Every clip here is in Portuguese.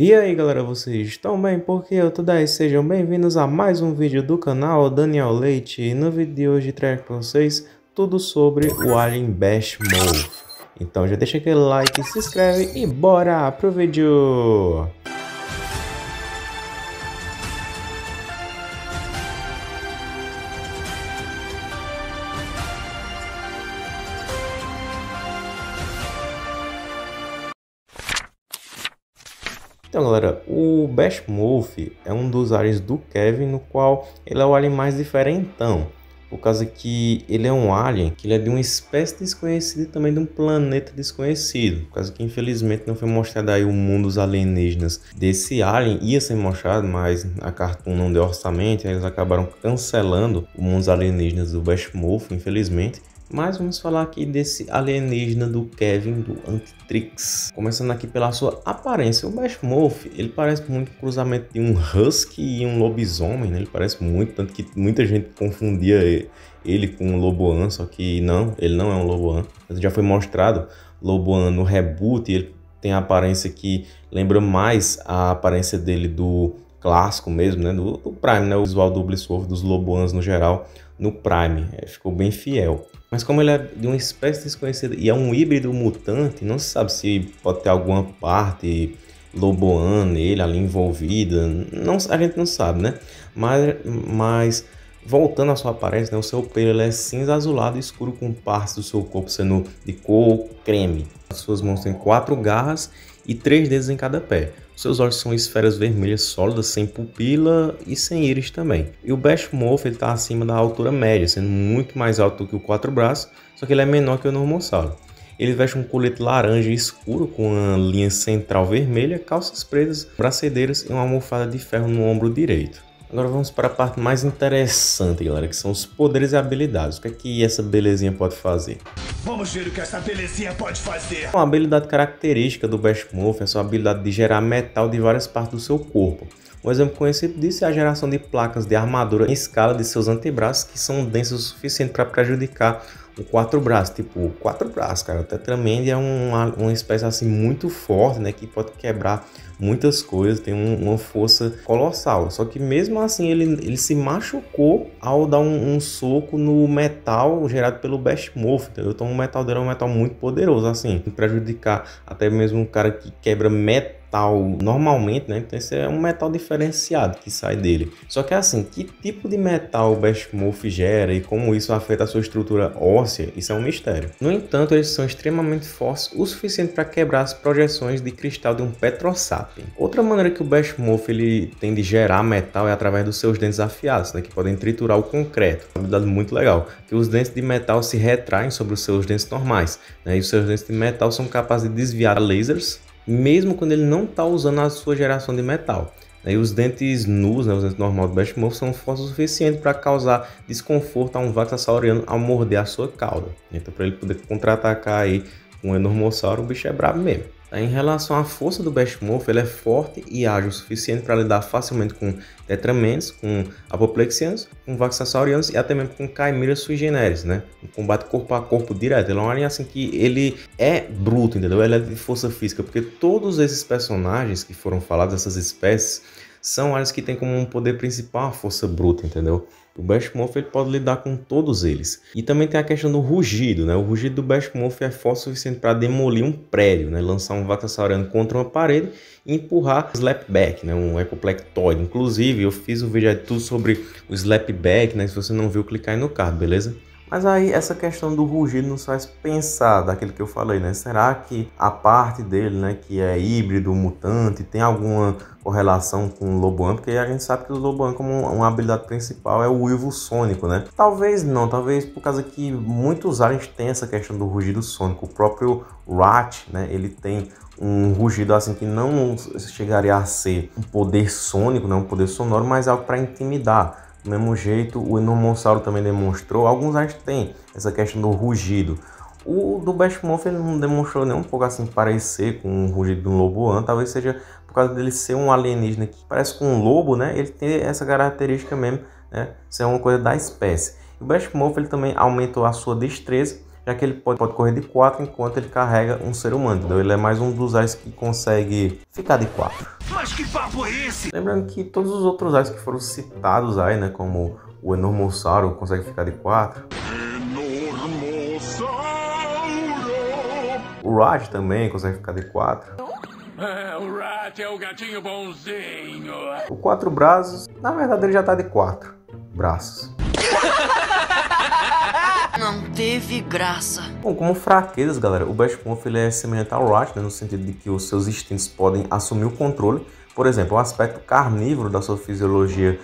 E aí galera, vocês estão bem? Porque eu tô daí, sejam bem-vindos a mais um vídeo do canal Daniel Leite E no vídeo de hoje trago para vocês tudo sobre o Alien Bash Mode Então já deixa aquele like, se inscreve e bora pro vídeo! Então galera, o Bashmorph é um dos aliens do Kevin, no qual ele é o alien mais diferentão. Por causa que ele é um alien, que ele é de uma espécie desconhecida e também de um planeta desconhecido. Por causa que infelizmente não foi mostrado aí o mundo dos alienígenas desse alien. Ia ser mostrado, mas a Cartoon não deu orçamento, e eles acabaram cancelando o mundo dos alienígenas do Bashmorph, infelizmente. Mas vamos falar aqui desse alienígena do Kevin, do Antitrix. Começando aqui pela sua aparência. O Bashmorph, ele parece muito um cruzamento de um Husky e um lobisomem, né? Ele parece muito, tanto que muita gente confundia ele com um Loboan, só que não, ele não é um Loboan. Já foi mostrado Loboan no reboot, ele tem a aparência que lembra mais a aparência dele do clássico mesmo, né? Do, do Prime, né? O visual do Blisswolf, dos Loboans no geral, no Prime. É, ficou bem fiel. Mas como ele é de uma espécie desconhecida e é um híbrido mutante, não se sabe se pode ter alguma parte loboan nele ali envolvida. Não, a gente não sabe, né? Mas, mas voltando à sua aparência, né, o seu pelo é cinza azulado escuro com partes do seu corpo sendo de cor creme. As suas mãos têm quatro garras e três dedos em cada pé. Seus olhos são esferas vermelhas sólidas, sem pupila e sem íris também. E o Bashmorph está acima da altura média, sendo muito mais alto do que o quatro braços, só que ele é menor que o Normossauro. Ele veste um colete laranja escuro com uma linha central vermelha, calças pretas, bracedeiras e uma almofada de ferro no ombro direito. Agora vamos para a parte mais interessante, galera, que são os poderes e habilidades. O que é que essa belezinha pode fazer? Vamos ver o que essa belezinha pode fazer. Uma habilidade característica do Bashmorph é sua habilidade de gerar metal de várias partes do seu corpo. Um exemplo conhecido disso é a geração de placas de armadura em escala de seus antebraços que são densas o suficiente para prejudicar o quatro braços, tipo, quatro braços, cara. O Tetramendi é uma, uma espécie assim muito forte, né, que pode quebrar muitas coisas, tem um, uma força colossal. Só que mesmo assim ele, ele se machucou ao dar um, um soco no metal gerado pelo Bestmorph, entendeu? Então o metal dele é um metal muito poderoso, assim, prejudicar até mesmo um cara que quebra metal metal normalmente, né? Então esse é um metal diferenciado que sai dele. Só que assim, que tipo de metal o Bestmorph gera e como isso afeta a sua estrutura óssea, isso é um mistério. No entanto, eles são extremamente fortes o suficiente para quebrar as projeções de cristal de um Petrosapien. Outra maneira que o Bestmorph ele tem de gerar metal é através dos seus dentes afiados, né? Que podem triturar o concreto. Uma habilidade muito legal. Que os dentes de metal se retraem sobre os seus dentes normais, né? E os seus dentes de metal são capazes de desviar lasers mesmo quando ele não está usando a sua geração de metal. E os dentes nus, né, os dentes normais do Bestmorph, são fortes o suficiente para causar desconforto a um Vaxassauriano ao morder a sua cauda. Então, para ele poder contra-atacar aí um Enormossauro, o bicho é brabo mesmo. Em relação à força do Bestmorph, ele é forte e ágil o suficiente para lidar facilmente com Tetramens, com Apoplexianos, com Vaxassaurianos e até mesmo com Chimeras sui generis, né? Um combate corpo a corpo direto. Ele é um alien assim que ele é bruto, entendeu? Ele é de força física, porque todos esses personagens que foram falados, essas espécies, são aliens que têm como um poder principal a força bruta, entendeu? O Bestmorph ele pode lidar com todos eles. E também tem a questão do rugido, né? O rugido do Bestmorph é forte o suficiente para demolir um prédio, né? Lançar um Vatasauriano contra uma parede e empurrar Slapback, né? Um Ecoplectoide. Inclusive, eu fiz um vídeo aí tudo sobre o Slapback, né? Se você não viu, clicar aí no card, beleza? Mas aí essa questão do rugido nos faz pensar daquilo que eu falei, né? Será que a parte dele, né, que é híbrido, mutante, tem alguma correlação com o Loboan? Porque a gente sabe que o Loboan como uma habilidade principal é o uivo sônico, né? Talvez não, talvez por causa que muitos aliens têm essa questão do rugido sônico. O próprio Rat, né, ele tem um rugido assim que não chegaria a ser um poder sônico, né, um poder sonoro, mas algo para intimidar. Do mesmo jeito, o Enomossauro também demonstrou. Alguns acho que tem essa questão do rugido. O do Bestmorph ele não demonstrou nem um pouco assim parecer com o rugido de um lobo Talvez seja por causa dele ser um alienígena que parece com um lobo, né? Ele tem essa característica mesmo, né? Ser uma coisa da espécie. o Bestmorph ele também aumentou a sua destreza, já que ele pode, pode correr de 4 enquanto ele carrega um ser humano, entendeu? Ele é mais um dos Ais que consegue ficar de 4. Mas que papo é esse? Lembrando que todos os outros Ais que foram citados aí, né, como o Enormossauro consegue ficar de 4. Enormossauro! O Raj também consegue ficar de 4. É, o Rat é o gatinho bonzinho. O quatro braços, na verdade ele já tá de 4 braços. Não teve graça. Bom, como fraquezas, galera, o Bashmorph ele é semelhante ao Rat, né, no sentido de que os seus instintos podem assumir o controle. Por exemplo, o aspecto carnívoro da sua fisiologia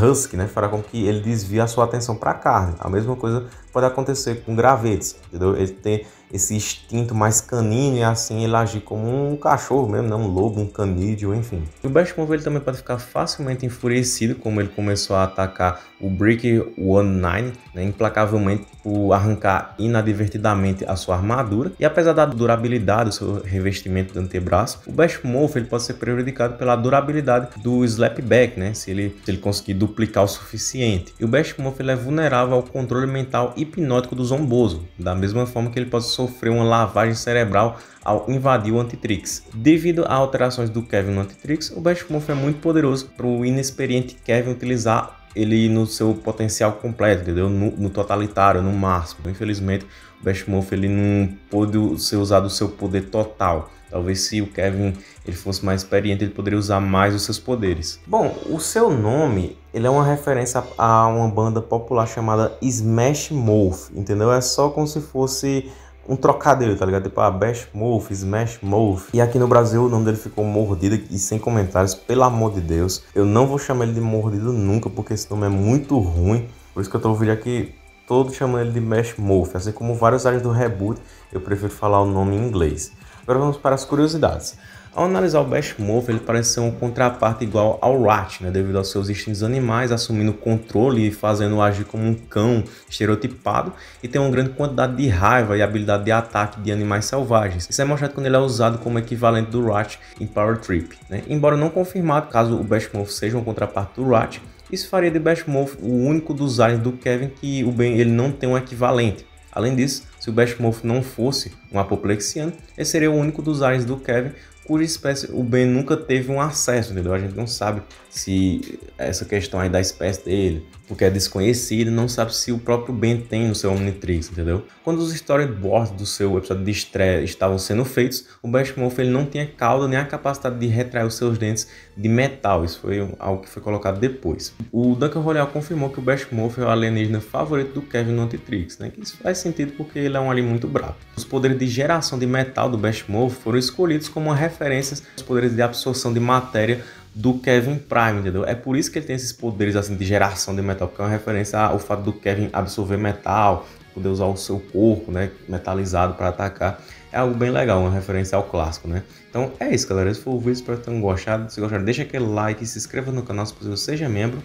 husky, né, fará com que ele desvie a sua atenção para a carne. A mesma coisa pode acontecer com gravetos, entendeu? Ele tem esse instinto mais canino e assim ele agir como um cachorro mesmo, não um lobo, um canídeo, enfim. O Bashmove ele também pode ficar facilmente enfurecido, como ele começou a atacar o Brick 19, né, implacavelmente por arrancar inadvertidamente a sua armadura. E apesar da durabilidade do seu revestimento do antebraço, o Bashmove ele pode ser prejudicado pela durabilidade do Slapback, né, se ele, se ele conseguir duplicar o suficiente. E o Bashmove ele é vulnerável ao controle mental hipnótico do Zomboso, da mesma forma que ele pode sofrer uma lavagem cerebral ao invadir o Antitrix. Devido a alterações do Kevin no Antitrix, o Bashmorph é muito poderoso para o inexperiente Kevin utilizar ele no seu potencial completo, entendeu? No, no totalitário, no máximo. Infelizmente, o Bashmorph ele não pôde ser usado o seu poder total. Talvez se o Kevin ele fosse mais experiente, ele poderia usar mais os seus poderes. Bom, o seu nome ele é uma referência a uma banda popular chamada Smash Mouth, entendeu? É só como se fosse um trocadilho, tá ligado? Tipo, ah, Bash Mouth, Smash Mouth. E aqui no Brasil o nome dele ficou Mordido e sem comentários, pelo amor de Deus. Eu não vou chamar ele de Mordido nunca, porque esse nome é muito ruim. Por isso que eu tô ouvindo aqui todo chamando ele de Mesh Mouth. Assim como vários áreas do reboot, eu prefiro falar o nome em inglês. Agora vamos para as curiosidades. Ao analisar o Bashmorph, ele parece ser uma contraparte igual ao Rat, né, devido aos seus instintos animais, assumindo controle e fazendo agir como um cão estereotipado, e tem uma grande quantidade de raiva e habilidade de ataque de animais selvagens. Isso é mostrado quando ele é usado como equivalente do Rat em Power Trip. Né? Embora não confirmado, caso o Bashmorph seja uma contraparte do Rat, isso faria de Bashmorph o único dos aliens do Kevin que o Ben ele não tem um equivalente. Além disso, se o Bashmorph não fosse um apoplexiano, ele seria o único dos aliens do Kevin cuja espécie o Ben nunca teve um acesso, entendeu? A gente não sabe se essa questão aí da espécie dele, porque é desconhecida, não sabe se o próprio Ben tem no seu Omnitrix, entendeu? Quando os storyboards do seu episódio de estreia estavam sendo feitos, o Bashmorph ele não tinha cauda nem a capacidade de retrair os seus dentes de metal, isso foi algo que foi colocado depois. O Duncan Royal confirmou que o Bashmorph é o alienígena favorito do Kevin no Antitrix, né? Que isso faz sentido porque ele é um alien muito bravo. Os poderes de geração de metal do Bashmorph foram escolhidos como uma referência aos poderes de absorção de matéria do Kevin Prime, entendeu? É por isso que ele tem esses poderes assim de geração de metal, porque é uma referência ao fato do Kevin absorver metal, poder usar o seu corpo, né, metalizado para atacar. É algo bem legal, uma referência ao clássico, né? Então é isso, galera. Esse foi o vídeo, espero que tenham gostado. Se gostaram, deixa aquele like, se inscreva no canal se possível, seja membro,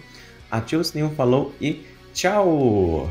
ative o sininho, falou e tchau!